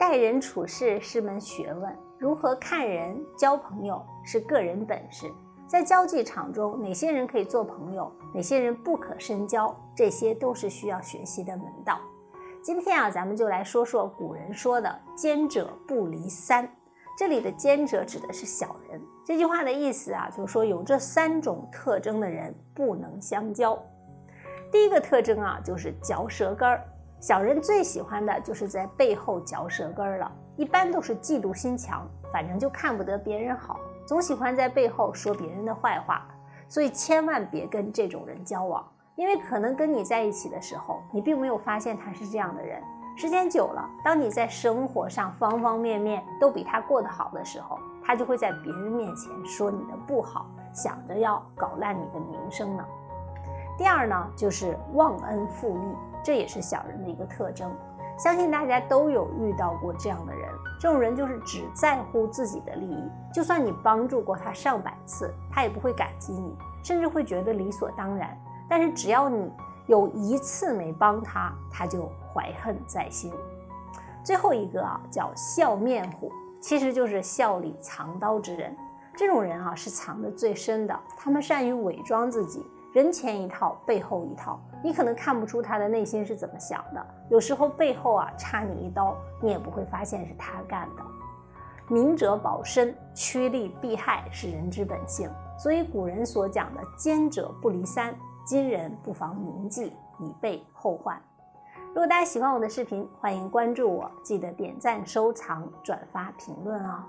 待人处事是门学问，如何看人、交朋友是个人本事。在交际场中，哪些人可以做朋友，哪些人不可深交，这些都是需要学习的门道。今天啊，咱们就来说说古人说的“奸者不离三”。这里的奸者指的是小人。这句话的意思啊，就是说有这三种特征的人不能相交。第一个特征啊，就是嚼舌根儿。小人最喜欢的就是在背后嚼舌根了，一般都是嫉妒心强，反正就看不得别人好。总喜欢在背后说别人的坏话，所以千万别跟这种人交往，因为可能跟你在一起的时候，你并没有发现他是这样的人。时间久了，当你在生活上方方面面都比他过得好的时候，他就会在别人面前说你的不好，想着要搞烂你的名声呢。第二呢，就是忘恩负义，这也是小人的一个特征。相信大家都有遇到过这样的人，这种人就是只在乎自己的利益，就算你帮助过他上百次，他也不会感激你，甚至会觉得理所当然。但是只要你有一次没帮他，他就怀恨在心。最后一个啊，叫笑面虎，其实就是笑里藏刀之人。这种人啊，是藏得最深的，他们善于伪装自己。人前一套，背后一套，你可能看不出他的内心是怎么想的。有时候背后啊插你一刀，你也不会发现是他干的。明哲保身，趋利避害是人之本性，所以古人所讲的“奸者不离三”，今人不妨铭记，以备后患。如果大家喜欢我的视频，欢迎关注我，记得点赞、收藏、转发、评论哦。